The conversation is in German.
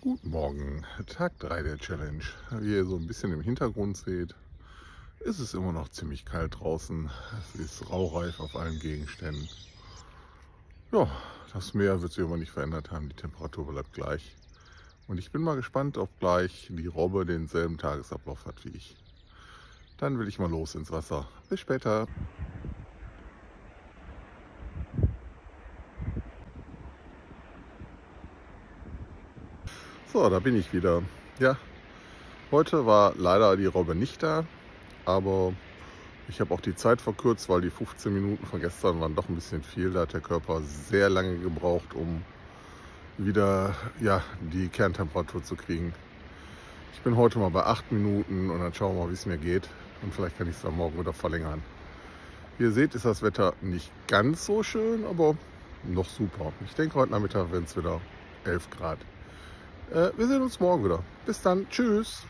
Guten Morgen, Tag 3 der Challenge. Wie ihr so ein bisschen im Hintergrund seht, ist es immer noch ziemlich kalt draußen. Es ist raureif auf allen Gegenständen. Ja, das Meer wird sich aber nicht verändert haben, die Temperatur bleibt gleich. Und ich bin mal gespannt, ob gleich die Robbe denselben Tagesablauf hat wie ich. Dann will ich mal los ins Wasser. Bis später. So, da bin ich wieder. Ja, heute war leider die Robbe nicht da, aber ich habe auch die Zeit verkürzt, weil die 15 Minuten von gestern waren doch ein bisschen viel. Da hat der Körper sehr lange gebraucht, um wieder ja, die Kerntemperatur zu kriegen. Ich bin heute mal bei 8 Minuten und dann schauen wir mal, wie es mir geht. Und vielleicht kann ich es dann morgen wieder verlängern. Wie ihr seht, ist das Wetter nicht ganz so schön, aber noch super. Ich denke, heute Nachmittag werden es wieder 11 Grad. Äh, wir sehen uns morgen wieder. Bis dann. Tschüss.